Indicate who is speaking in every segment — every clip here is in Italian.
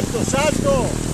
Speaker 1: salto, salto!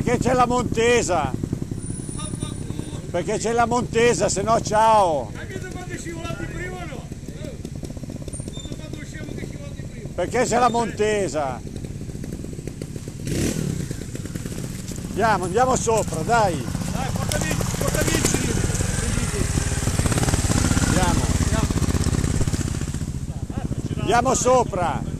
Speaker 1: Perché c'è la Montesa? Perché c'è la Montesa, se no ciao! Perché c'è la Montesa? Andiamo, andiamo sopra, dai!
Speaker 2: Dai, portami, portami il cilindro.
Speaker 1: Andiamo! Andiamo sopra!